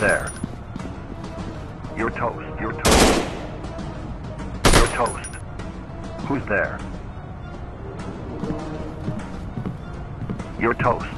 there. You're toast, you're toast. You're toast. Who's there? You're toast.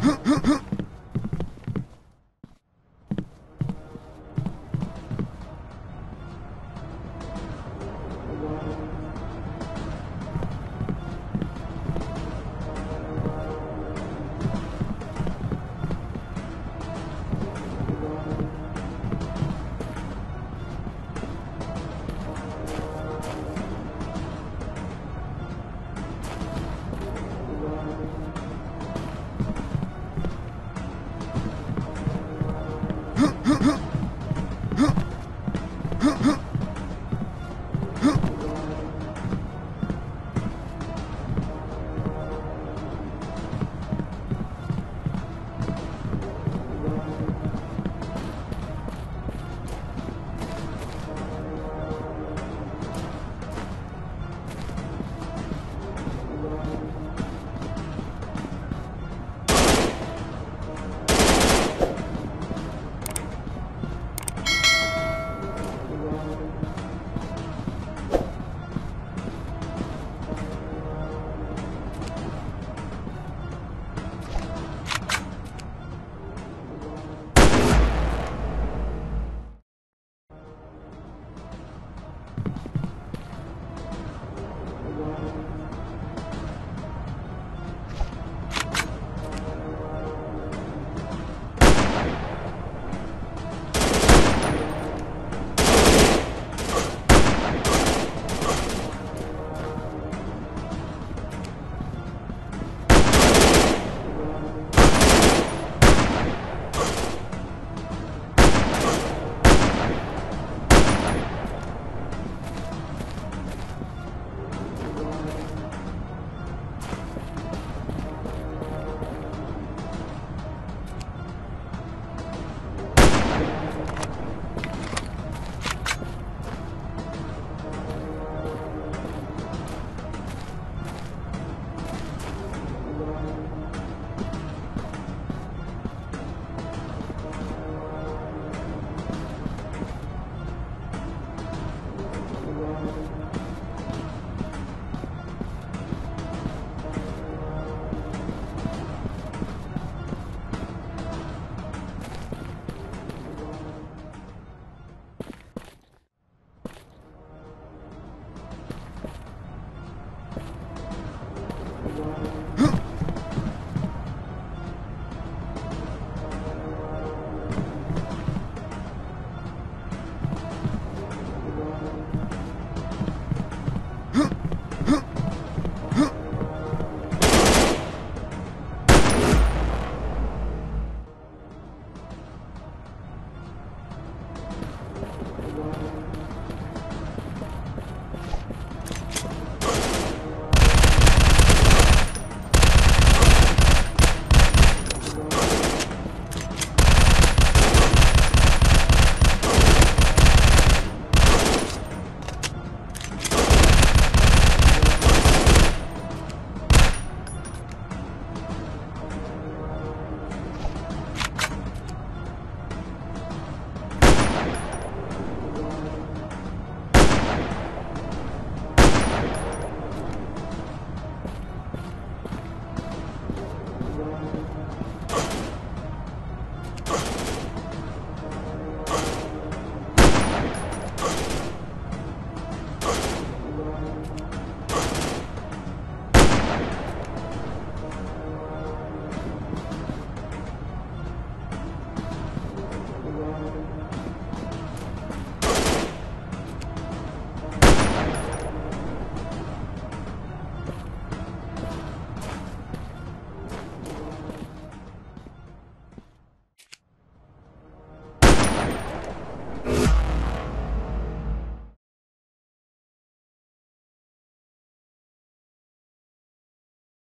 哼哼哼。